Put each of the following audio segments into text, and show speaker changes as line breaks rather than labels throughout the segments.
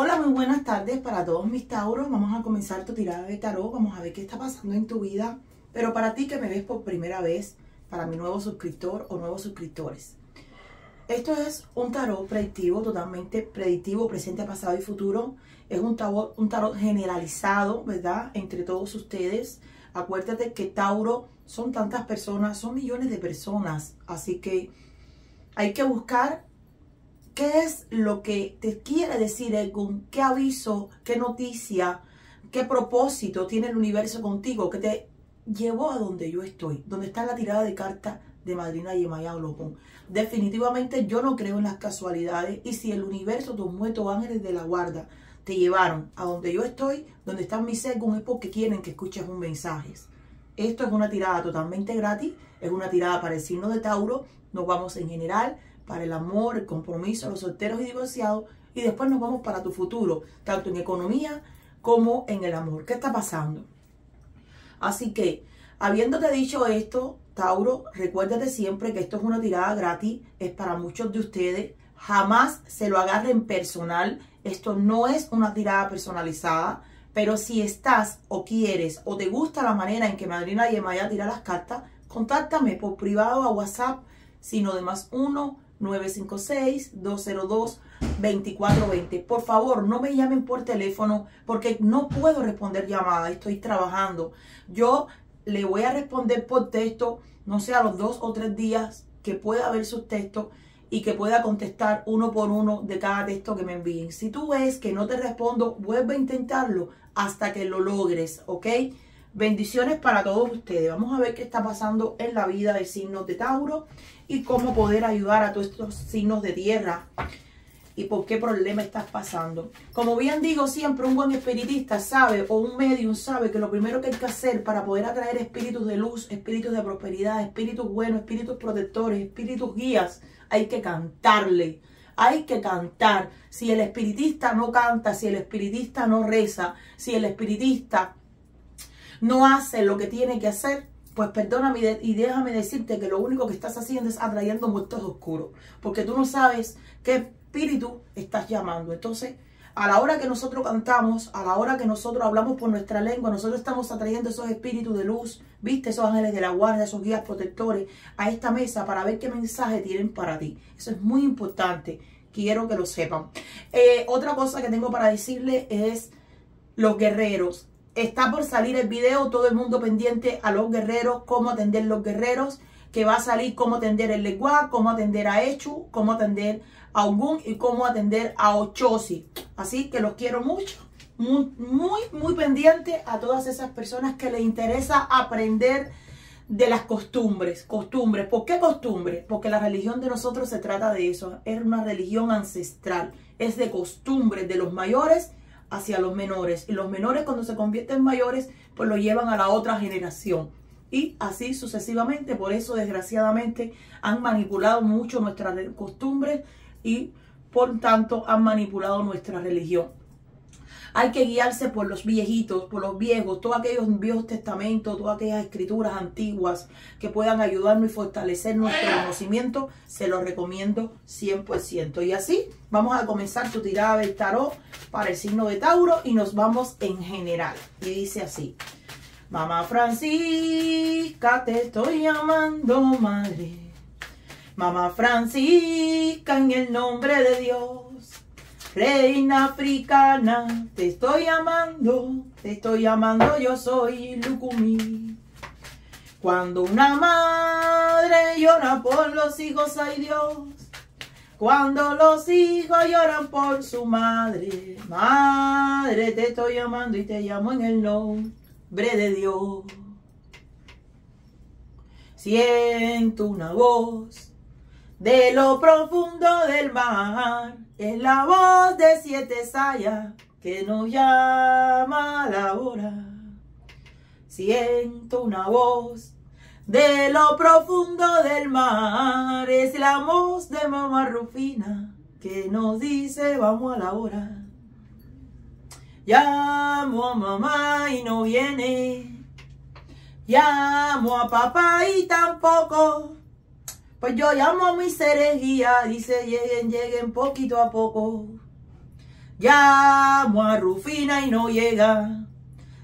Hola, muy buenas tardes para todos mis tauros. Vamos a comenzar tu tirada de tarot. Vamos a ver qué está pasando en tu vida. Pero para ti que me ves por primera vez, para mi nuevo suscriptor o nuevos suscriptores. Esto es un tarot predictivo, totalmente predictivo, presente, pasado y futuro. Es un tarot, un tarot generalizado, ¿verdad? Entre todos ustedes. Acuérdate que Tauro son tantas personas, son millones de personas. Así que hay que buscar ¿Qué es lo que te quiere decir Egun? ¿Qué aviso, qué noticia, qué propósito tiene el universo contigo que te llevó a donde yo estoy? Donde está la tirada de carta de Madrina Yemaya Olopón. Definitivamente yo no creo en las casualidades y si el universo, tus muertos ángeles de la guarda, te llevaron a donde yo estoy, donde están mis Egun, es porque quieren que escuches un mensaje. Esto es una tirada totalmente gratis, es una tirada para el signo de Tauro, nos vamos en general para el amor, el compromiso, los solteros y divorciados, y después nos vamos para tu futuro, tanto en economía como en el amor. ¿Qué está pasando? Así que, habiéndote dicho esto, Tauro, recuérdate siempre que esto es una tirada gratis, es para muchos de ustedes. Jamás se lo agarren personal. Esto no es una tirada personalizada. Pero si estás o quieres o te gusta la manera en que Madrina y Emaya tira las cartas, contáctame por privado a WhatsApp, sino de más uno 956-202-2420. Por favor, no me llamen por teléfono porque no puedo responder llamadas, estoy trabajando. Yo le voy a responder por texto, no sé, a los dos o tres días que pueda ver sus textos y que pueda contestar uno por uno de cada texto que me envíen. Si tú ves que no te respondo, vuelve a intentarlo hasta que lo logres, ¿ok? Bendiciones para todos ustedes. Vamos a ver qué está pasando en la vida del signo de Tauro y cómo poder ayudar a todos estos signos de tierra y por qué problema estás pasando. Como bien digo siempre, un buen espiritista sabe o un medium sabe que lo primero que hay que hacer para poder atraer espíritus de luz, espíritus de prosperidad, espíritus buenos, espíritus protectores, espíritus guías, hay que cantarle. Hay que cantar. Si el espiritista no canta, si el espiritista no reza, si el espiritista no hace lo que tiene que hacer, pues perdóname y déjame decirte que lo único que estás haciendo es atrayendo muertos oscuros, porque tú no sabes qué espíritu estás llamando. Entonces, a la hora que nosotros cantamos, a la hora que nosotros hablamos por nuestra lengua, nosotros estamos atrayendo esos espíritus de luz, viste, esos ángeles de la guardia, esos guías protectores a esta mesa para ver qué mensaje tienen para ti. Eso es muy importante, quiero que lo sepan. Eh, otra cosa que tengo para decirle es los guerreros. Está por salir el video, todo el mundo pendiente a los guerreros, cómo atender los guerreros, que va a salir cómo atender el lenguaje, cómo atender a Echu, cómo atender a Ogun y cómo atender a Ochosi. Así que los quiero mucho, muy, muy, muy pendiente a todas esas personas que les interesa aprender de las costumbres. Costumbres, ¿por qué costumbres? Porque la religión de nosotros se trata de eso, es una religión ancestral, es de costumbres de los mayores hacia los menores. Y los menores cuando se convierten en mayores, pues lo llevan a la otra generación. Y así sucesivamente. Por eso, desgraciadamente, han manipulado mucho nuestras costumbres y por tanto han manipulado nuestra religión. Hay que guiarse por los viejitos, por los viejos, todos aquellos viejos testamentos, todas aquellas escrituras antiguas que puedan ayudarnos y fortalecer nuestro conocimiento. Se los recomiendo 100%. Y así vamos a comenzar tu tirada del tarot para el signo de Tauro y nos vamos en general. Y dice así. Mamá Francisca, te estoy llamando madre. Mamá Francisca, en el nombre de Dios. Reina africana, te estoy amando, te estoy amando, yo soy Lucumí. Cuando una madre llora por los hijos, ay Dios. Cuando los hijos lloran por su madre, madre, te estoy llamando y te llamo en el nombre de Dios. Siento una voz de lo profundo del mar es la voz de siete sayas que nos llama a la hora. Siento una voz de lo profundo del mar. Es la voz de mamá Rufina que nos dice vamos a la hora. Llamo a mamá y no viene. Llamo a papá y tampoco. Pues yo llamo a mis seres dice lleguen, lleguen poquito a poco. Llamo a Rufina y no llega.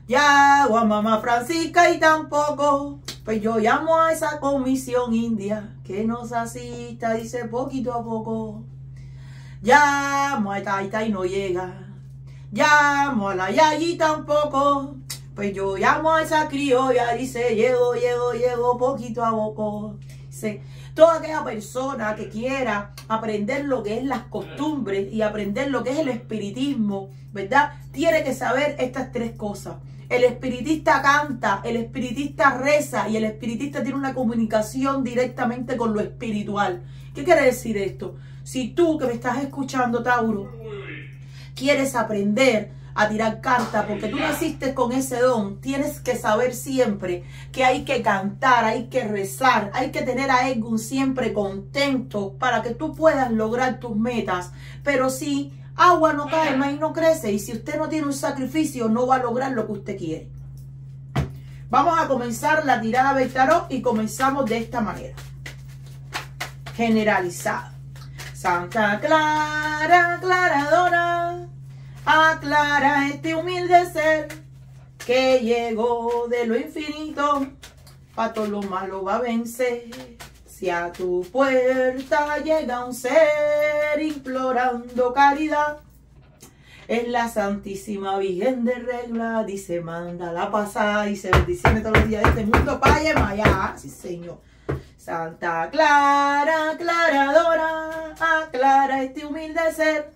Llamo a mamá Francisca y tampoco. Pues yo llamo a esa comisión india que nos asista, dice poquito a poco. Llamo a Taita y no llega. Llamo a la Yayi tampoco. Pues yo llamo a esa criolla, dice, llego, llego, llego, poquito a poco. Dice, toda aquella persona que quiera aprender lo que es las costumbres y aprender lo que es el espiritismo, ¿verdad? Tiene que saber estas tres cosas. El espiritista canta, el espiritista reza y el espiritista tiene una comunicación directamente con lo espiritual. ¿Qué quiere decir esto? Si tú que me estás escuchando, Tauro, quieres aprender a tirar cartas porque tú naciste con ese don, tienes que saber siempre que hay que cantar, hay que rezar, hay que tener a Egun siempre contento para que tú puedas lograr tus metas. Pero si agua no cae, maíz no crece y si usted no tiene un sacrificio no va a lograr lo que usted quiere. Vamos a comenzar la tirada de tarot y comenzamos de esta manera. Generalizada. Santa Clara, aclaradora, aclara este humilde ser que llegó de lo infinito, para todo lo malo va a vencer. Si a tu puerta llega un ser implorando caridad, es la Santísima Virgen de Regla, dice, manda la pasada, dice, bendiciones todos los días de este mundo, para allá, sí señor. Santa Clara, aclaradora, aclara este humilde ser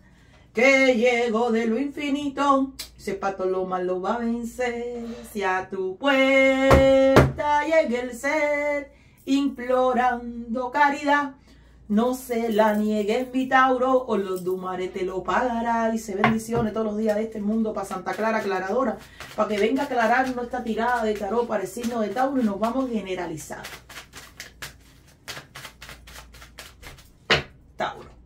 que llegó de lo infinito. Se pato lo malo va a vencer. Si a tu puerta llegue el ser implorando caridad, no se la niegues mi Tauro o los Dumares te lo pagará. Dice bendiciones todos los días de este mundo para Santa Clara aclaradora, para que venga a aclarar nuestra tirada de tarot para el signo de Tauro y nos vamos a generalizar. Tauro.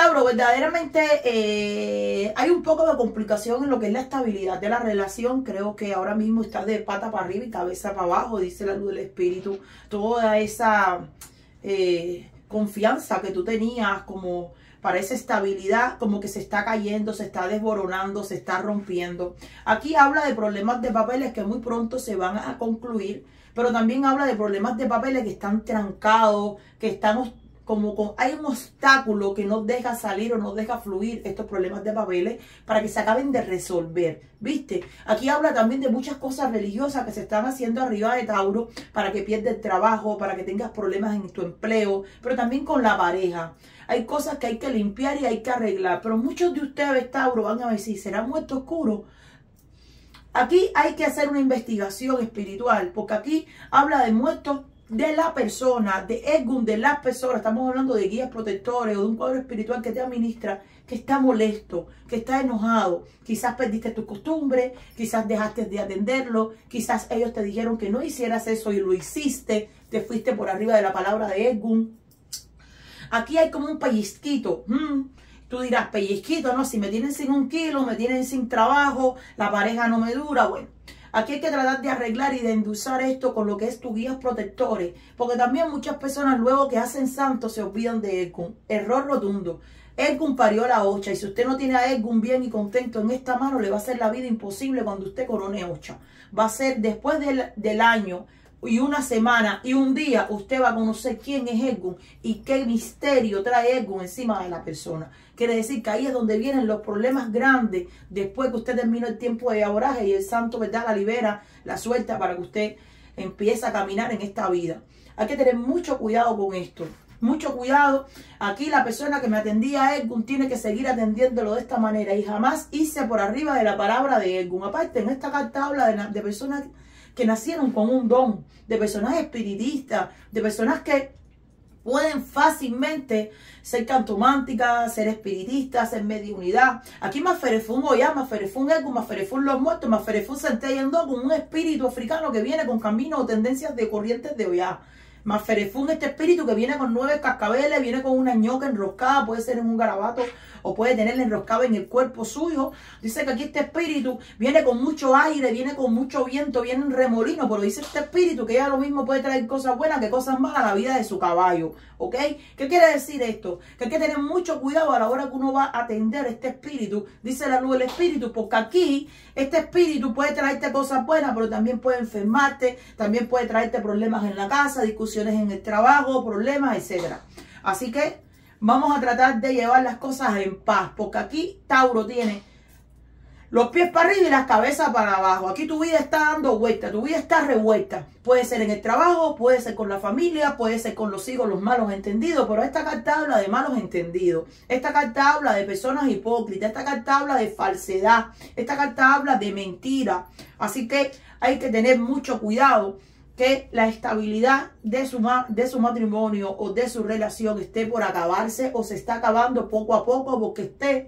Tauro, verdaderamente eh, hay un poco de complicación en lo que es la estabilidad de la relación. Creo que ahora mismo está de pata para arriba y cabeza para abajo, dice la luz del espíritu. Toda esa eh, confianza que tú tenías como para esa estabilidad, como que se está cayendo, se está desboronando, se está rompiendo. Aquí habla de problemas de papeles que muy pronto se van a concluir, pero también habla de problemas de papeles que están trancados, que están como hay un obstáculo que no deja salir o no deja fluir estos problemas de papeles para que se acaben de resolver. ¿Viste? Aquí habla también de muchas cosas religiosas que se están haciendo arriba de Tauro para que pierdas trabajo, para que tengas problemas en tu empleo, pero también con la pareja. Hay cosas que hay que limpiar y hay que arreglar, pero muchos de ustedes, Tauro, van a decir, ¿será muerto oscuro? Aquí hay que hacer una investigación espiritual, porque aquí habla de muertos de la persona, de Egun, de las personas, estamos hablando de guías protectores o de un cuadro espiritual que te administra, que está molesto, que está enojado, quizás perdiste tu costumbre, quizás dejaste de atenderlo, quizás ellos te dijeron que no hicieras eso y lo hiciste, te fuiste por arriba de la palabra de Egun. Aquí hay como un pellizquito. Mm. Tú dirás, pellizquito, no, si me tienen sin un kilo, me tienen sin trabajo, la pareja no me dura, bueno. Aquí hay que tratar de arreglar y de endulzar esto con lo que es tu guías protectores. Porque también muchas personas luego que hacen santos se olvidan de Ergun. Error rotundo. Ergun parió la ocha. Y si usted no tiene a Ergun bien y contento en esta mano, le va a hacer la vida imposible cuando usted corone ocha. Va a ser después del, del año y una semana y un día usted va a conocer quién es Edgun y qué misterio trae Edgun encima de la persona. Quiere decir que ahí es donde vienen los problemas grandes después que usted termina el tiempo de aboraje y el santo, ¿verdad? La libera, la suelta para que usted empiece a caminar en esta vida. Hay que tener mucho cuidado con esto. Mucho cuidado. Aquí la persona que me atendía a Edgun tiene que seguir atendiéndolo de esta manera y jamás irse por arriba de la palabra de Edgun. Aparte, en esta carta habla de, de personas que nacieron con un don, de personas espiritistas, de personas que pueden fácilmente ser cantománticas, ser espiritistas, ser mediunidad. Aquí Maferefun Oya, Maferefun Egu, Maferefun Los Muertos, Maferefun Centellando con un espíritu africano que viene con caminos o tendencias de corrientes de Oya. Más Ferefún, este espíritu que viene con nueve cascabeles, viene con una ñoca enroscada, puede ser en un garabato o puede tenerle enroscado en el cuerpo suyo. Dice que aquí este espíritu viene con mucho aire, viene con mucho viento, viene en remolino, pero dice este espíritu que ya lo mismo puede traer cosas buenas que cosas malas a la vida de su caballo. ¿Ok? ¿Qué quiere decir esto? Que hay que tener mucho cuidado a la hora que uno va a atender este espíritu. Dice la luz del espíritu, porque aquí este espíritu puede traerte cosas buenas, pero también puede enfermarte, también puede traerte problemas en la casa, discusiones en el trabajo, problemas, etcétera. Así que Vamos a tratar de llevar las cosas en paz, porque aquí Tauro tiene los pies para arriba y las cabezas para abajo. Aquí tu vida está dando vuelta, tu vida está revuelta. Puede ser en el trabajo, puede ser con la familia, puede ser con los hijos, los malos entendidos, pero esta carta habla de malos entendidos. Esta carta habla de personas hipócritas, esta carta habla de falsedad, esta carta habla de mentira. Así que hay que tener mucho cuidado que la estabilidad de su, de su matrimonio o de su relación esté por acabarse o se está acabando poco a poco porque usted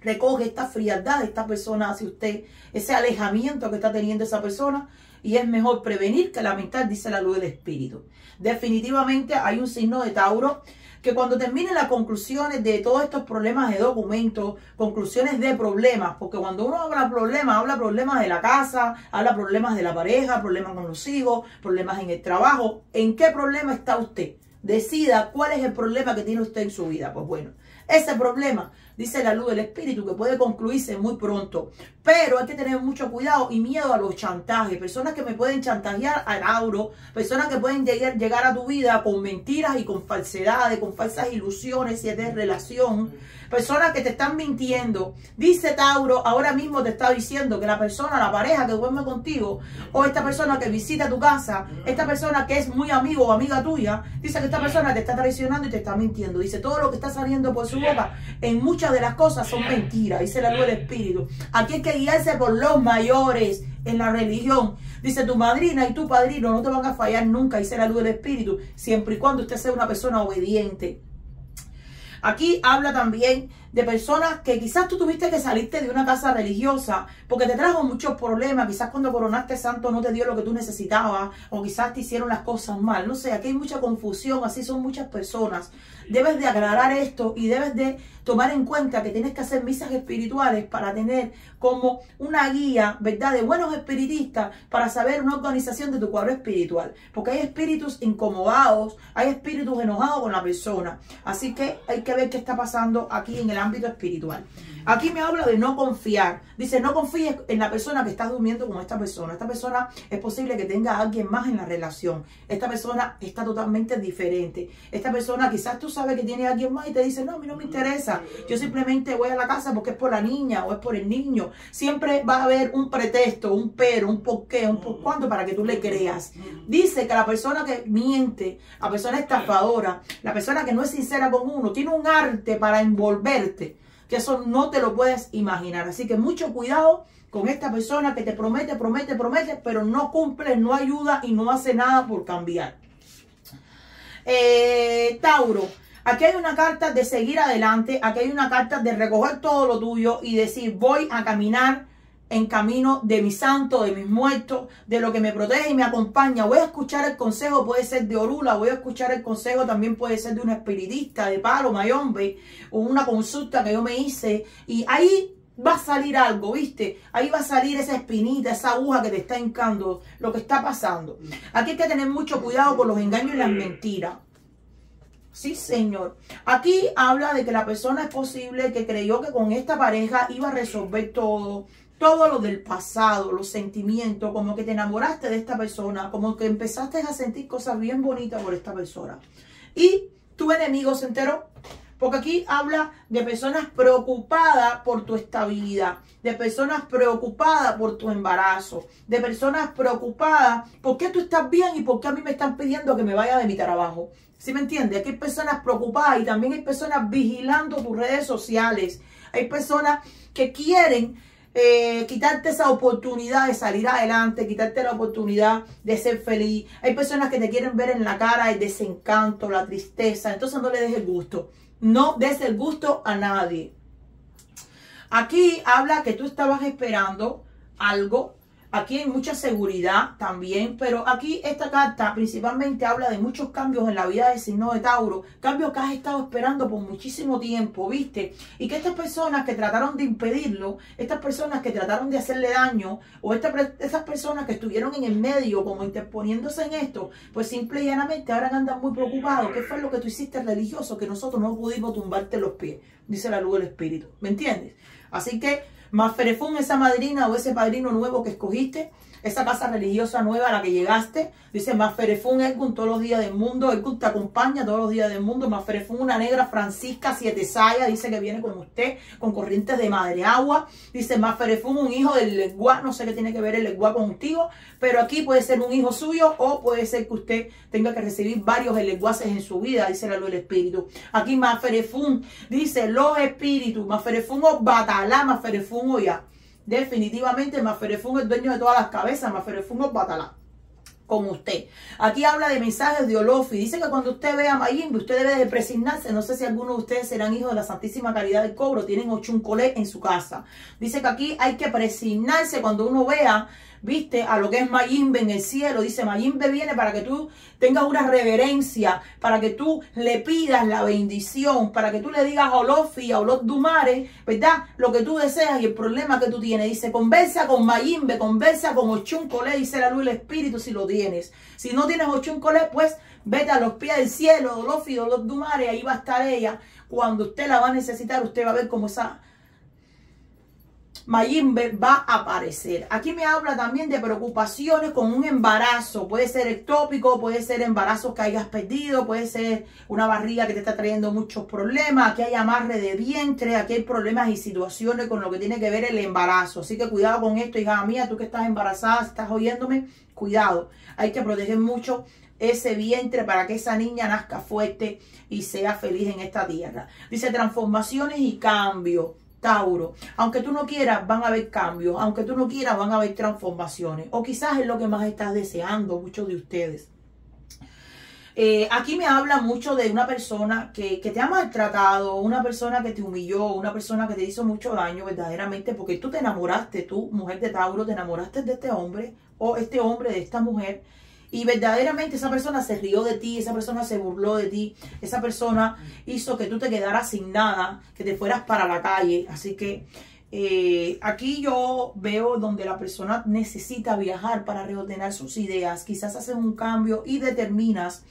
recoge esta frialdad de esta persona hacia usted, ese alejamiento que está teniendo esa persona y es mejor prevenir que lamentar, dice la luz del espíritu. Definitivamente hay un signo de Tauro que cuando termine las conclusiones de todos estos problemas de documentos, conclusiones de problemas, porque cuando uno habla problemas, habla problemas de la casa, habla problemas de la pareja, problemas con los hijos, problemas en el trabajo, ¿en qué problema está usted? Decida cuál es el problema que tiene usted en su vida. Pues bueno, ese problema, dice la luz del espíritu, que puede concluirse muy pronto. Pero hay que tener mucho cuidado y miedo a los chantajes. Personas que me pueden chantajear al auro, personas que pueden llegar, llegar a tu vida con mentiras y con falsedades, con falsas ilusiones si es de relación personas que te están mintiendo. Dice Tauro, ahora mismo te está diciendo que la persona, la pareja que duerme contigo, o esta persona que visita tu casa, esta persona que es muy amigo o amiga tuya, dice que esta persona te está traicionando y te está mintiendo. Dice, todo lo que está saliendo por su boca, en muchas de las cosas son mentiras, dice la luz del espíritu. Aquí hay que guiarse por los mayores en la religión. Dice, tu madrina y tu padrino no te van a fallar nunca, dice la luz del espíritu, siempre y cuando usted sea una persona obediente. Aquí habla también de personas que quizás tú tuviste que salirte de una casa religiosa porque te trajo muchos problemas, quizás cuando coronaste santo no te dio lo que tú necesitabas o quizás te hicieron las cosas mal, no sé, aquí hay mucha confusión, así son muchas personas. Debes de aclarar esto y debes de tomar en cuenta que tienes que hacer misas espirituales para tener como una guía, ¿verdad?, de buenos espiritistas para saber una organización de tu cuadro espiritual, porque hay espíritus incomodados, hay espíritus enojados con la persona, así que hay que ver qué está pasando aquí en el ámbito espiritual. Aquí me habla de no confiar. Dice, no confíes en la persona que estás durmiendo con esta persona. Esta persona es posible que tenga a alguien más en la relación. Esta persona está totalmente diferente. Esta persona quizás tú sabes que tiene a alguien más y te dice, no, a mí no me interesa. Yo simplemente voy a la casa porque es por la niña o es por el niño. Siempre va a haber un pretexto, un pero, un porqué, un por cuándo para que tú le creas. Dice que la persona que miente, la persona estafadora, la persona que no es sincera con uno, tiene un arte para envolverte que eso no te lo puedes imaginar. Así que mucho cuidado con esta persona que te promete, promete, promete, pero no cumple, no ayuda y no hace nada por cambiar. Eh, Tauro, aquí hay una carta de seguir adelante, aquí hay una carta de recoger todo lo tuyo y decir voy a caminar en camino de mi santo, de mis muertos, de lo que me protege y me acompaña. Voy a escuchar el consejo, puede ser de Orula, voy a escuchar el consejo, también puede ser de un espiritista, de Palo, Mayombe, o una consulta que yo me hice. Y ahí va a salir algo, ¿viste? Ahí va a salir esa espinita, esa aguja que te está hincando, lo que está pasando. Aquí hay que tener mucho cuidado con los engaños y las mentiras. Sí, señor. Aquí habla de que la persona es posible que creyó que con esta pareja iba a resolver todo, todo lo del pasado, los sentimientos, como que te enamoraste de esta persona, como que empezaste a sentir cosas bien bonitas por esta persona. Y tu enemigo se enteró, porque aquí habla de personas preocupadas por tu estabilidad, de personas preocupadas por tu embarazo, de personas preocupadas por qué tú estás bien y por qué a mí me están pidiendo que me vaya de mi trabajo. ¿Sí me entiendes? Aquí hay personas preocupadas y también hay personas vigilando tus redes sociales. Hay personas que quieren eh, quitarte esa oportunidad de salir adelante, quitarte la oportunidad de ser feliz. Hay personas que te quieren ver en la cara el desencanto, la tristeza. Entonces no le des el gusto. No des el gusto a nadie. Aquí habla que tú estabas esperando algo, Aquí hay mucha seguridad también, pero aquí esta carta principalmente habla de muchos cambios en la vida del signo de Tauro, cambios que has estado esperando por muchísimo tiempo, ¿viste? Y que estas personas que trataron de impedirlo, estas personas que trataron de hacerle daño, o estas esas personas que estuvieron en el medio como interponiéndose en esto, pues simple y llanamente ahora andan muy preocupados. ¿Qué fue lo que tú hiciste religioso que nosotros no pudimos tumbarte los pies? Dice la luz del Espíritu, ¿me entiendes? Así que Maferefún, esa madrina o ese padrino nuevo que escogiste, esa casa religiosa nueva a la que llegaste. Dice Maferefún Edgun todos los días del mundo. Edgun te acompaña todos los días del mundo. Maferefún, una negra Francisca Siete Saya, dice que viene con usted, con corrientes de madre agua. Dice Maferefún, un hijo del lenguá. No sé qué tiene que ver el lenguá contigo, pero aquí puede ser un hijo suyo o puede ser que usted tenga que recibir varios lenguajes en su vida, dice la luz del espíritu. Aquí Maferefún dice los espíritus. Maferefún o Batalá, Maferefún o ya. Definitivamente Maferefun es dueño de todas las cabezas, Maferefun es batalá con usted. Aquí habla de mensajes de Olofi. Dice que cuando usted vea a Mayimbe, usted debe de presignarse. No sé si alguno de ustedes serán hijos de la Santísima Caridad del Cobro. Tienen ochuncolé en su casa. Dice que aquí hay que presignarse cuando uno vea viste, a lo que es Mayimbe en el cielo. Dice, Mayimbe viene para que tú tengas una reverencia, para que tú le pidas la bendición, para que tú le digas a Olofi, a Olot Dumare, ¿verdad? Lo que tú deseas y el problema que tú tienes. Dice, conversa con Mayimbe, conversa con Ochuncolé, dice la luz del Espíritu si lo tienes. Si no tienes Ochuncolé, pues vete a los pies del cielo, Olofi, Olot Dumare, ahí va a estar ella. Cuando usted la va a necesitar, usted va a ver cómo esa Mayimbe va a aparecer. Aquí me habla también de preocupaciones con un embarazo. Puede ser ectópico, puede ser embarazo que hayas perdido, puede ser una barriga que te está trayendo muchos problemas. Aquí hay amarre de vientre, aquí hay problemas y situaciones con lo que tiene que ver el embarazo. Así que cuidado con esto, hija mía, tú que estás embarazada, estás oyéndome, cuidado. Hay que proteger mucho ese vientre para que esa niña nazca fuerte y sea feliz en esta tierra. Dice transformaciones y cambios. Tauro, aunque tú no quieras, van a haber cambios, aunque tú no quieras, van a haber transformaciones, o quizás es lo que más estás deseando, muchos de ustedes. Eh, aquí me habla mucho de una persona que, que, te ha maltratado, una persona que te humilló, una persona que te hizo mucho daño verdaderamente, porque tú te enamoraste, tú, mujer de Tauro, te enamoraste de este hombre, o este hombre de esta mujer, y verdaderamente esa persona se rió de ti, esa persona se burló de ti, esa persona hizo que tú te quedaras sin nada, que te fueras para la calle. Así que eh, aquí yo veo donde la persona necesita viajar para reordenar sus ideas, quizás hacer un cambio y determinas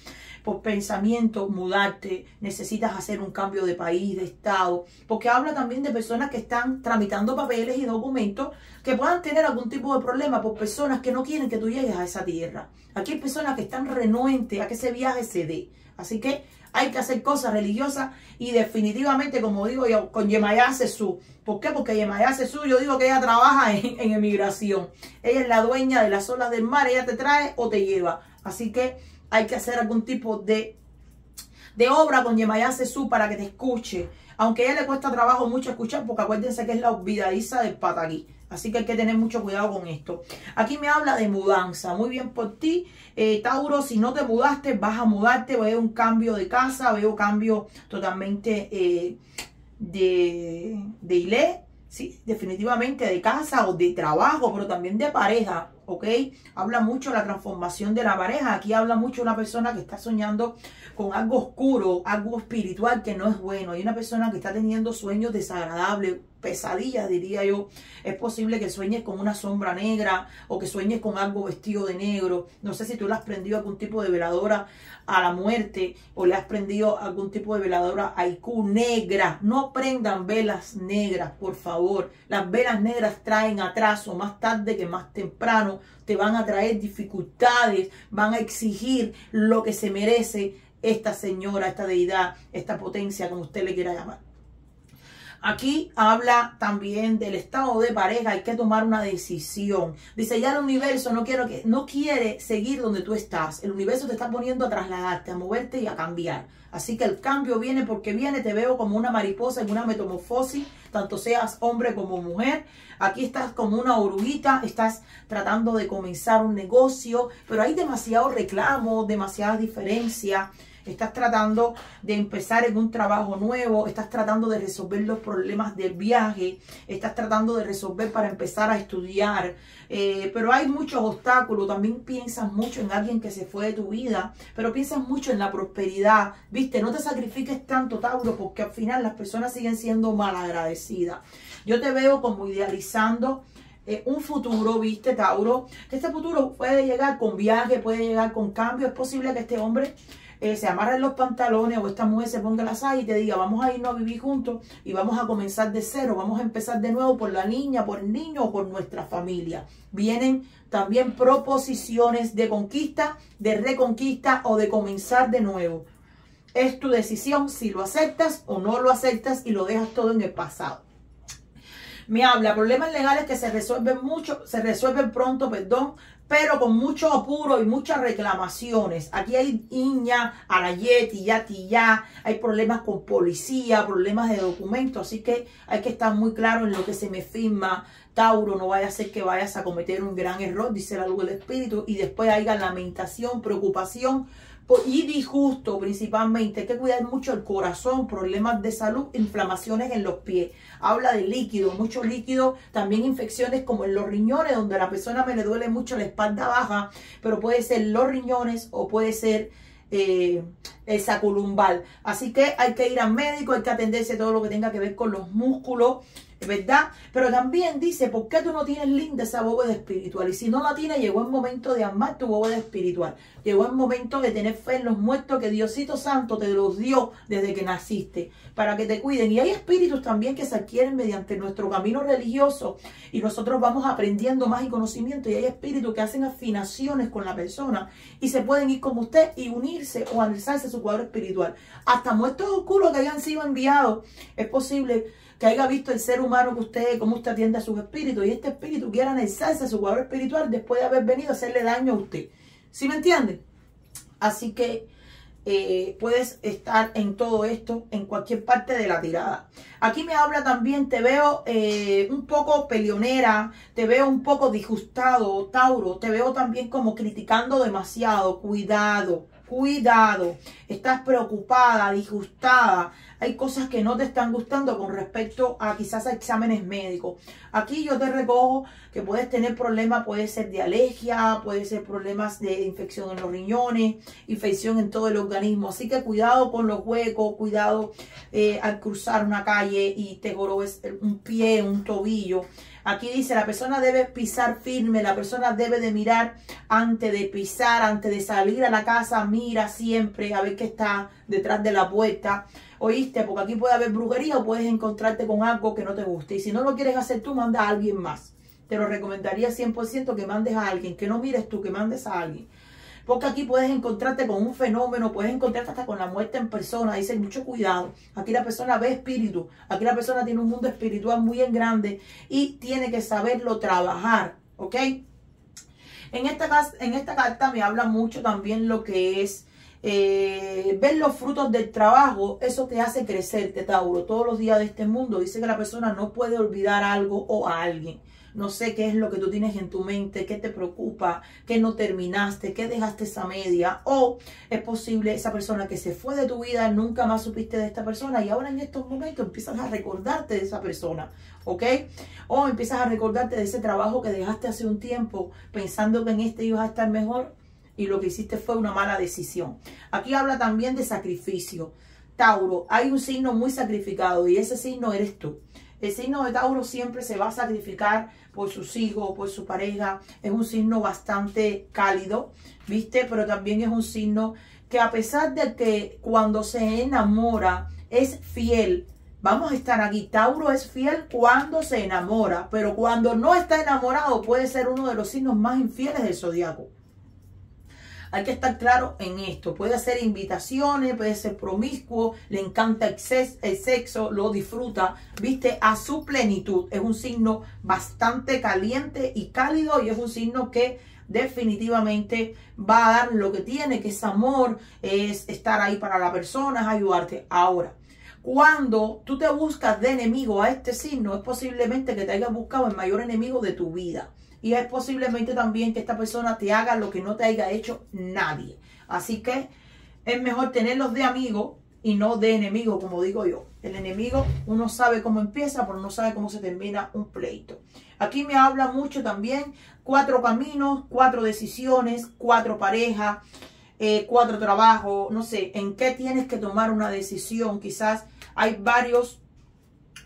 por pensamiento mudarte, necesitas hacer un cambio de país, de estado, porque habla también de personas que están tramitando papeles y documentos que puedan tener algún tipo de problema por personas que no quieren que tú llegues a esa tierra. Aquí hay personas que están renuentes a que ese viaje se dé. Así que hay que hacer cosas religiosas y definitivamente, como digo yo, con Yemayá Sesú. ¿Por qué? Porque Yemayá Sesú, yo digo que ella trabaja en, en emigración. Ella es la dueña de las olas del mar, ella te trae o te lleva. Así que hay que hacer algún tipo de, de obra con Yemayá Sesú para que te escuche. Aunque a ella le cuesta trabajo mucho escuchar, porque acuérdense que es la olvidadiza del pataguí. Así que hay que tener mucho cuidado con esto. Aquí me habla de mudanza. Muy bien por ti. Eh, Tauro, si no te mudaste, vas a mudarte. Veo un cambio de casa. Veo cambio totalmente eh, de, de. Sí, definitivamente de casa o de trabajo, pero también de pareja. ¿ok? Habla mucho la transformación de la pareja. Aquí habla mucho una persona que está soñando con algo oscuro, algo espiritual que no es bueno. Hay una persona que está teniendo sueños desagradables, pesadillas, diría yo. Es posible que sueñes con una sombra negra o que sueñes con algo vestido de negro. No sé si tú le has prendido algún tipo de veladora a la muerte o le has prendido algún tipo de veladora a IQ negra. No prendan velas negras, por favor. Las velas negras traen atraso más tarde que más temprano. Te van a traer dificultades, van a exigir lo que se merece esta señora, esta deidad, esta potencia, como usted le quiera llamar. Aquí habla también del estado de pareja, hay que tomar una decisión. Dice, ya el universo no, quiero que, no quiere seguir donde tú estás. El universo te está poniendo a trasladarte, a moverte y a cambiar. Así que el cambio viene porque viene, te veo como una mariposa en una metamorfosis, tanto seas hombre como mujer. Aquí estás como una oruguita, estás tratando de comenzar un negocio, pero hay demasiado reclamo, demasiada diferencia. Estás tratando de empezar en un trabajo nuevo, estás tratando de resolver los problemas del viaje, estás tratando de resolver para empezar a estudiar, eh, pero hay muchos obstáculos, también piensas mucho en alguien que se fue de tu vida, pero piensas mucho en la prosperidad, viste, no te sacrifiques tanto, Tauro, porque al final las personas siguen siendo malagradecidas. Yo te veo como idealizando eh, un futuro, viste, Tauro, que este futuro puede llegar con viaje, puede llegar con cambio, es posible que este hombre eh, se amarren los pantalones o esta mujer se ponga las y te diga, vamos a irnos a vivir juntos y vamos a comenzar de cero, vamos a empezar de nuevo por la niña, por el niño o por nuestra familia. Vienen también proposiciones de conquista, de reconquista o de comenzar de nuevo. Es tu decisión si lo aceptas o no lo aceptas y lo dejas todo en el pasado me habla problemas legales que se resuelven mucho, se resuelven pronto, perdón, pero con mucho apuro y muchas reclamaciones. Aquí hay Iña, Arayeti, Yati, ya, hay problemas con policía, problemas de documentos, así que hay que estar muy claro en lo que se me firma. Tauro, no vaya a ser que vayas a cometer un gran error, dice la luz del espíritu, y después haya lamentación, preocupación y disgusto principalmente. Hay que cuidar mucho el corazón, problemas de salud, inflamaciones en los pies. Habla de líquido, mucho líquido, también infecciones como en los riñones, donde a la persona me le duele mucho la espalda baja, pero puede ser los riñones o puede ser eh, esa columbal. Así que hay que ir al médico, hay que atenderse todo lo que tenga que ver con los músculos ¿verdad? Pero también dice, ¿por qué tú no tienes linda esa bóveda espiritual? Y si no la tienes, llegó el momento de amar tu bóveda espiritual. Llegó el momento de tener fe en los muertos que Diosito Santo te los dio desde que naciste, para que te cuiden. Y hay espíritus también que se adquieren mediante nuestro camino religioso y nosotros vamos aprendiendo más y conocimiento. Y hay espíritus que hacen afinaciones con la persona y se pueden ir como usted y unirse o analizarse su cuadro espiritual. Hasta muertos oscuros que hayan sido enviados, es posible que haya visto el ser humano que usted, cómo usted atiende a sus espíritus, y este espíritu quiera anexarse a su cuadro espiritual después de haber venido a hacerle daño a usted. ¿Sí me entiende? Así que eh, puedes estar en todo esto, en cualquier parte de la tirada. Aquí me habla también, te veo eh, un poco peleonera, te veo un poco disgustado, Tauro, te veo también como criticando demasiado, cuidado, cuidado, estás preocupada, disgustada, hay cosas que no te están gustando con respecto a quizás a exámenes médicos. Aquí yo te recojo que puedes tener problemas, puede ser de alergia, puede ser problemas de infección en los riñones, infección en todo el organismo. Así que cuidado con los huecos, cuidado eh, al cruzar una calle y te jorobes un pie, un tobillo. Aquí dice, la persona debe pisar firme, la persona debe de mirar antes de pisar, antes de salir a la casa, mira siempre a ver qué está detrás de la puerta. Oíste, porque aquí puede haber brujería o puedes encontrarte con algo que no te guste. Y si no lo quieres hacer tú, manda a alguien más. Te lo recomendaría 100% que mandes a alguien, que no mires tú, que mandes a alguien. Porque aquí puedes encontrarte con un fenómeno, puedes encontrarte hasta con la muerte en persona. Dice, mucho cuidado. Aquí la persona ve espíritu. Aquí la persona tiene un mundo espiritual muy en grande y tiene que saberlo trabajar. ¿Ok? En esta, en esta carta me habla mucho también lo que es eh, ver los frutos del trabajo, eso te hace crecer, Tauro, todos los días de este mundo. Dice que la persona no puede olvidar algo o a alguien. No sé qué es lo que tú tienes en tu mente, qué te preocupa, qué no terminaste, qué dejaste esa media. O es posible esa persona que se fue de tu vida, nunca más supiste de esta persona y ahora en estos momentos empiezas a recordarte de esa persona. ¿Ok? O empiezas a recordarte de ese trabajo que dejaste hace un tiempo pensando que en este ibas a estar mejor y lo que hiciste fue una mala decisión. Aquí habla también de sacrificio. Tauro, hay un signo muy sacrificado y ese signo eres tú. El signo de Tauro siempre se va a sacrificar por sus hijos, por su pareja. Es un signo bastante cálido, ¿viste? Pero también es un signo que a pesar de que cuando se enamora es fiel, vamos a estar aquí. Tauro es fiel cuando se enamora, pero cuando no está enamorado puede ser uno de los signos más infieles del zodiaco. Hay que estar claro en esto. Puede hacer invitaciones, puede ser promiscuo, le encanta el sexo, lo disfruta, viste, a su plenitud. Es un signo bastante caliente y cálido y es un signo que definitivamente va a dar lo que tiene, que es amor, es estar ahí para la persona, es ayudarte. Ahora, cuando tú te buscas de enemigo a este signo, es posiblemente que te hayas buscado el mayor enemigo de tu vida. Y es posiblemente también que esta persona te haga lo que no te haya hecho nadie. Así que Es mejor tenerlos de amigos y no de enemigo, como digo yo. El enemigo, uno sabe cómo empieza, pero no sabe cómo se termina un pleito. Aquí me habla mucho también cuatro caminos, cuatro decisiones, cuatro parejas, eh, cuatro trabajos, no sé, en qué tienes que tomar una decisión. Quizás hay varios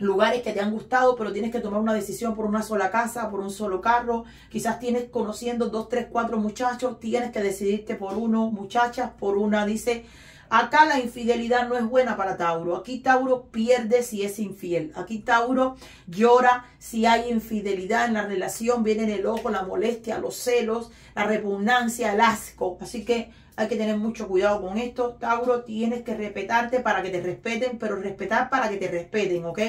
lugares que te han gustado, pero tienes que tomar una decisión por una sola casa, por un solo carro. Quizás tienes conociendo dos, tres, cuatro muchachos, tienes que decidirte por uno, muchachas, por una. Dice, acá la infidelidad no es buena para Tauro. Aquí Tauro pierde si es infiel. Aquí Tauro llora si hay infidelidad en la relación. Viene en el ojo la molestia, los celos, la repugnancia, el asco. Así que hay que tener mucho cuidado con esto. Tauro, tienes que respetarte para que te respeten, pero respetar para que te respeten, ¿ok?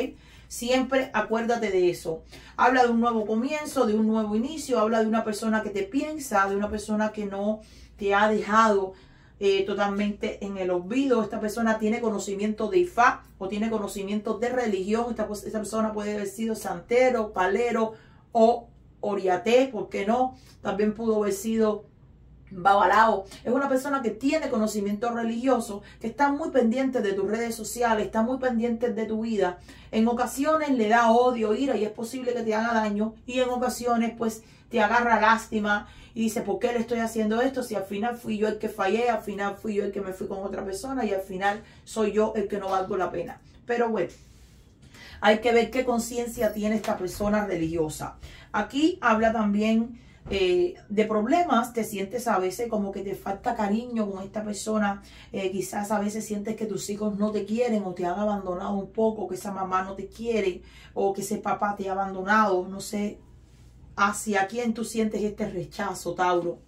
Siempre acuérdate de eso. Habla de un nuevo comienzo, de un nuevo inicio, habla de una persona que te piensa, de una persona que no te ha dejado eh, totalmente en el olvido. Esta persona tiene conocimiento de Ifá o tiene conocimiento de religión. Esta, esta persona puede haber sido santero, palero o oriaté, ¿por qué no? También pudo haber sido Babalao es una persona que tiene conocimiento religioso, que está muy pendiente de tus redes sociales, está muy pendiente de tu vida. En ocasiones le da odio, ira y es posible que te haga daño. Y en ocasiones pues te agarra lástima y dice, ¿por qué le estoy haciendo esto? Si al final fui yo el que fallé, al final fui yo el que me fui con otra persona y al final soy yo el que no valgo la pena. Pero bueno, hay que ver qué conciencia tiene esta persona religiosa. Aquí habla también eh, de problemas, te sientes a veces como que te falta cariño con esta persona, eh, quizás a veces sientes que tus hijos no te quieren o te han abandonado un poco, que esa mamá no te quiere o que ese papá te ha abandonado, no sé hacia quién tú sientes este rechazo, Tauro.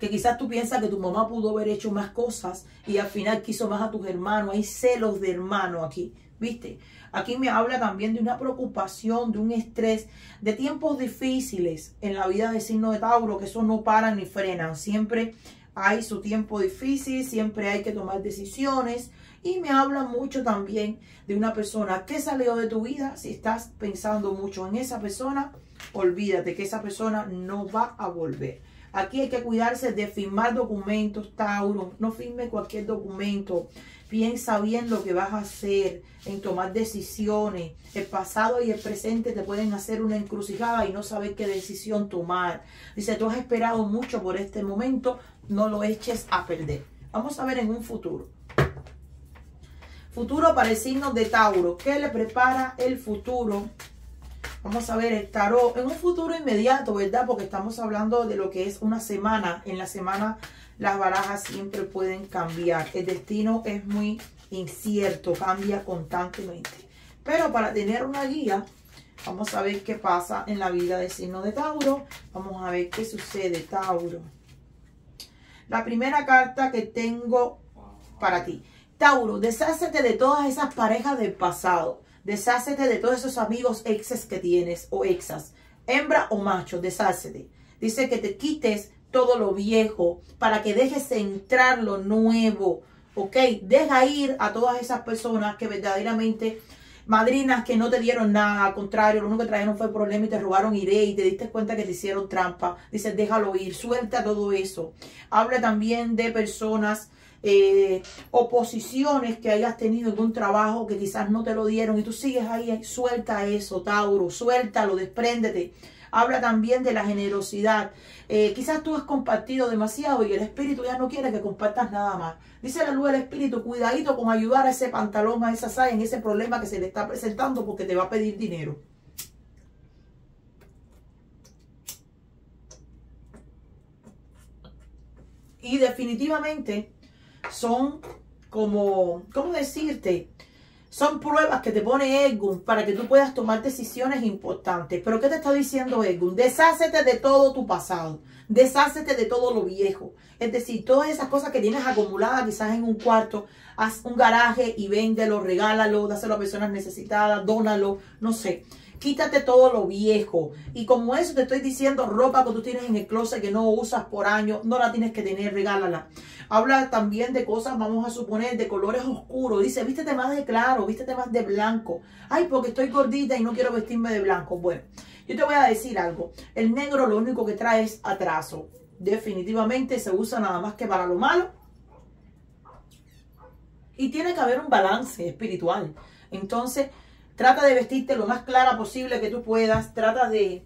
Que quizás tú piensas que tu mamá pudo haber hecho más cosas y al final quiso más a tus hermanos. Hay celos de hermano aquí, ¿viste? Aquí me habla también de una preocupación, de un estrés, de tiempos difíciles en la vida del signo de Tauro, que eso no paran ni frenan. Siempre hay su tiempo difícil, siempre hay que tomar decisiones. Y me habla mucho también de una persona que salió de tu vida. Si estás pensando mucho en esa persona, olvídate que esa persona no va a volver. Aquí hay que cuidarse de firmar documentos, Tauro. No firme cualquier documento. Piensa bien lo que vas a hacer, en tomar decisiones. El pasado y el presente te pueden hacer una encrucijada y no saber qué decisión tomar. Dice, tú has esperado mucho por este momento, no lo eches a perder. Vamos a ver en un futuro. Futuro para el signo de Tauro. ¿Qué le prepara el futuro? Vamos a ver el tarot en un futuro inmediato, ¿verdad? Porque estamos hablando de lo que es una semana. En la semana las barajas siempre pueden cambiar. El destino es muy incierto, cambia constantemente. Pero para tener una guía, vamos a ver qué pasa en la vida del signo de Tauro. Vamos a ver qué sucede, Tauro. La primera carta que tengo para ti. Tauro, deshácete de todas esas parejas del pasado. Deshácete de todos esos amigos exes que tienes o exas. Hembra o macho, deshácete. Dice que te quites todo lo viejo, para que dejes entrar lo nuevo, ¿ok? Deja ir a todas esas personas que verdaderamente, madrinas que no te dieron nada, al contrario, lo único que trajeron fue el problema y te robaron iré y te diste cuenta que te hicieron trampa. Dice, déjalo ir, suelta todo eso. Habla también de personas eh, oposiciones que hayas tenido en un trabajo que quizás no te lo dieron y tú sigues ahí, suelta eso, Tauro, suéltalo, despréndete habla también de la generosidad. Eh, quizás tú has compartido demasiado y el espíritu ya no quiere que compartas nada más. Dice la luz del espíritu, cuidadito con ayudar a ese pantalón, a esa saya, en ese problema que se le está presentando porque te va a pedir dinero. Y definitivamente son como, ¿cómo decirte? Son pruebas que te pone Egun para que tú puedas tomar decisiones importantes. Pero ¿qué te está diciendo Egun? Deshácete de todo tu pasado. Deshácete de todo lo viejo. Es decir, todas esas cosas que tienes acumuladas quizás en un cuarto, haz un garaje y véndelo, regálalo, dáselo a personas necesitadas, dónalo, no sé. Quítate todo lo viejo. Y como eso te estoy diciendo, ropa que tú tienes en el closet que no usas por años, no la tienes que tener, regálala. Habla también de cosas, vamos a suponer, de colores oscuros. Dice, vístete más de claro, vístete más de blanco. Ay, porque estoy gordita y no quiero vestirme de blanco. Bueno, yo te voy a decir algo. El negro lo único que trae es atraso. Definitivamente se usa nada más que para lo malo Y tiene que haber un balance espiritual. Entonces, trata de vestirte lo más clara posible que tú puedas. Trata de,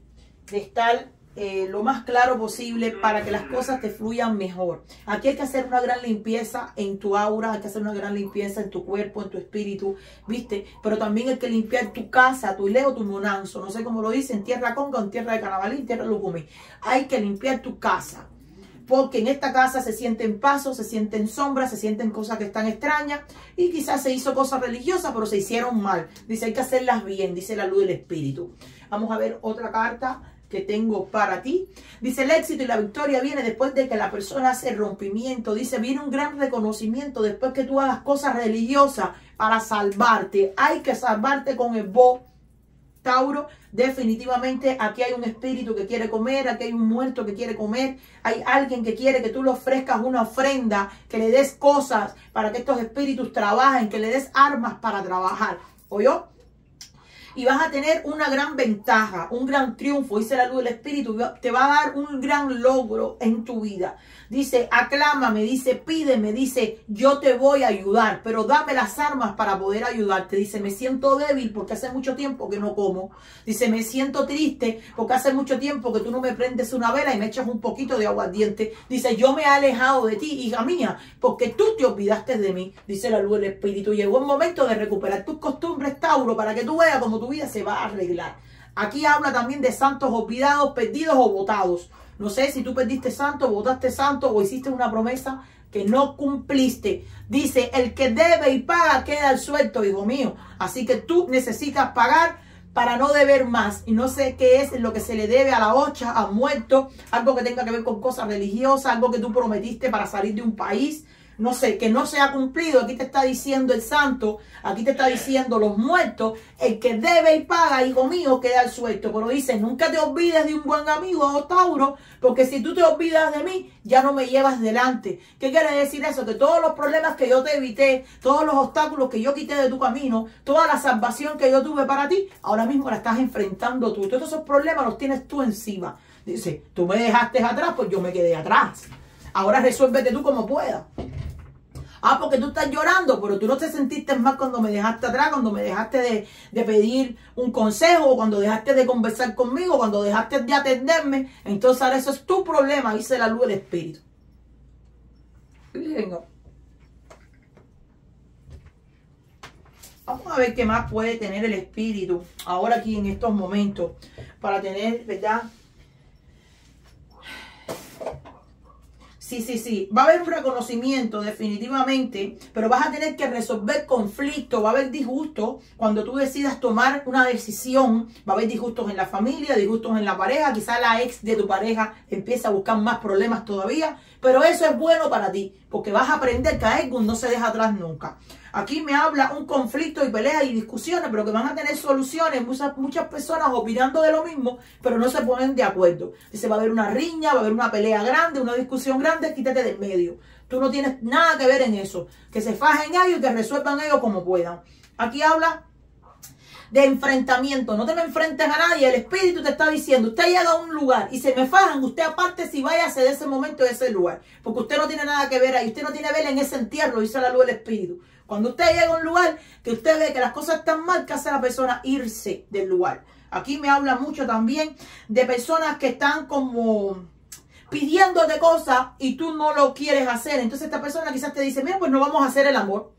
estar eh, lo más claro posible para que las cosas te fluyan mejor. Aquí hay que hacer una gran limpieza en tu aura, hay que hacer una gran limpieza en tu cuerpo, en tu espíritu, ¿viste? Pero también hay que limpiar tu casa, tu leo, tu monanzo, no sé cómo lo dicen, tierra conga, en tierra de canabalí, tierra lucumí. Hay que limpiar tu casa. Porque en esta casa se sienten pasos, se sienten sombras, se sienten cosas que están extrañas. Y quizás se hizo cosas religiosas, pero se hicieron mal. Dice, hay que hacerlas bien, dice la luz del espíritu. Vamos a ver otra carta que tengo para ti. Dice, el éxito y la victoria viene después de que la persona hace rompimiento. Dice, viene un gran reconocimiento después que tú hagas cosas religiosas para salvarte. Hay que salvarte con el bo. Tauro, definitivamente aquí hay un espíritu que quiere comer, aquí hay un muerto que quiere comer, hay alguien que quiere que tú le ofrezcas una ofrenda, que le des cosas para que estos espíritus trabajen, que le des armas para trabajar. ¿Oyó? Y vas a tener una gran ventaja, un gran triunfo, dice la luz del Espíritu, te va a dar un gran logro en tu vida. Dice, aclámame, dice, pídeme, dice, yo te voy a ayudar, pero dame las armas para poder ayudarte. Dice, me siento débil porque hace mucho tiempo que no como. Dice, me siento triste porque hace mucho tiempo que tú no me prendes una vela y me echas un poquito de aguardiente. Dice, yo me he alejado de ti, hija mía, porque tú te olvidaste de mí. Dice la luz del Espíritu. Llegó el momento de recuperar tus costumbres, Tauro, para que tú veas cómo vida se va a arreglar. Aquí habla también de santos olvidados, perdidos o votados. No sé si tú perdiste santo, votaste santo o hiciste una promesa que no cumpliste. Dice, el que debe y paga queda al suelto, hijo mío. Así que tú necesitas pagar para no deber más. Y no sé qué es lo que se le debe a la ocha, a muerto, algo que tenga que ver con cosas religiosas, algo que tú prometiste para salir de un país no sé, que no se ha cumplido, aquí te está diciendo el santo, aquí te está diciendo los muertos, el que debe y paga, hijo mío, queda el suelto. Pero dice, nunca te olvides de un buen amigo, oh Tauro, porque si tú te olvidas de mí, ya no me llevas delante. ¿Qué quiere decir eso? Que todos los problemas que yo te evité, todos los obstáculos que yo quité de tu camino, toda la salvación que yo tuve para ti, ahora mismo la estás enfrentando tú. Todos esos problemas los tienes tú encima. Dice, tú me dejaste atrás, pues yo me quedé atrás. Ahora resuélvete tú como puedas. Ah, porque tú estás llorando, pero tú no te sentiste mal cuando me dejaste atrás, cuando me dejaste de, pedir un consejo, cuando dejaste de conversar conmigo, cuando dejaste de atenderme. Entonces ahora eso es tu problema, dice la luz del Espíritu. Vamos a ver qué más puede tener el Espíritu ahora aquí en estos momentos para tener, ¿verdad? Sí, sí, sí. Va a haber un reconocimiento definitivamente, pero vas a tener que resolver conflictos, va a haber disgustos cuando tú decidas tomar una decisión. Va a haber disgustos en la familia, disgustos en la pareja. Quizá la ex de tu pareja empieza a buscar más problemas todavía, pero eso es bueno para ti, porque vas a aprender que algo no se deja atrás nunca. Aquí me habla un conflicto y peleas y discusiones, pero que van a tener soluciones. Muchas, muchas personas opinando de lo mismo, pero no se ponen de acuerdo. Dice, va a haber una riña, va a haber una pelea grande, una discusión grande, quítate del medio. Tú no tienes nada que ver en eso. Que se fajen ellos y que resuelvan ellos como puedan. Aquí habla de enfrentamiento. No te me enfrentes a nadie. El Espíritu te está diciendo, usted llega a un lugar y se me fajan, usted aparte si váyase de ese momento de ese lugar. Porque usted no tiene nada que ver ahí. Usted no tiene que ver en ese entierro, dice la luz del Espíritu. Cuando usted llega a un lugar que usted ve que las cosas están mal, ¿qué hace la persona? Irse del lugar. Aquí me habla mucho también de personas que están como pidiéndote cosas y tú no lo quieres hacer. Entonces esta persona quizás te dice, mira, pues no vamos a hacer el amor.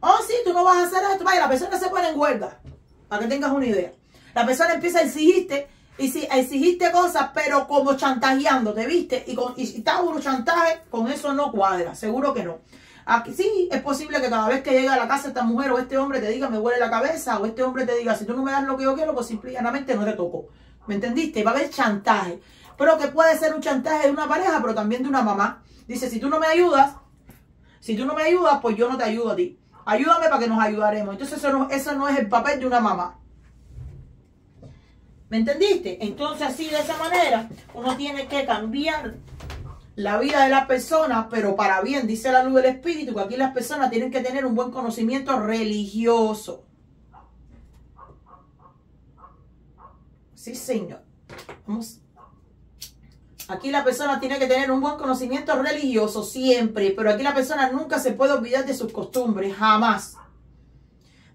Oh, sí, tú no vas a hacer esto. Vaya, la persona se pone en huelga. Para que tengas una idea. La persona empieza a exigirte y si exigiste cosas, pero como chantajeándote, ¿viste? Y, con, y, y un chantaje, con eso no cuadra. Seguro que no. Aquí, sí, es posible que cada vez que llega a la casa esta mujer o este hombre te diga me huele la cabeza o este hombre te diga si tú no me das lo que yo quiero, pues simplemente no te toco. ¿Me entendiste? Va a haber chantaje. Pero que puede ser un chantaje de una pareja, pero también de una mamá. Dice, si tú no me ayudas, si tú no me ayudas, pues yo no te ayudo a ti. Ayúdame para que nos ayudaremos. Entonces eso no, eso no es el papel de una mamá. ¿Me entendiste? Entonces así de esa manera uno tiene que cambiar la vida de la persona, pero para bien, dice la luz del Espíritu, que aquí las personas tienen que tener un buen conocimiento religioso. Sí, Señor. Vamos. Aquí la persona tiene que tener un buen conocimiento religioso siempre, pero aquí la persona nunca se puede olvidar de sus costumbres, jamás.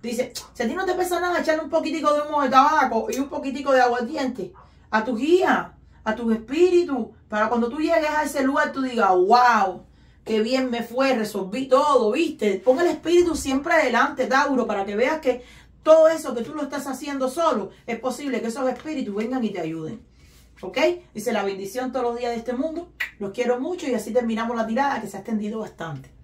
Dice, si a ti no te pesa nada echarle un poquitico de humo de tabaco y un poquitico de aguardiente a tu guía, a tu espíritu, para cuando tú llegues a ese lugar tú digas, wow, qué bien me fue, resolví todo, ¿viste? Pon el espíritu siempre adelante, Tauro, para que veas que todo eso que tú lo estás haciendo solo, es posible que esos espíritus vengan y te ayuden. ¿Ok? Dice la bendición todos los días de este mundo. Los quiero mucho y así terminamos la tirada que se ha extendido bastante.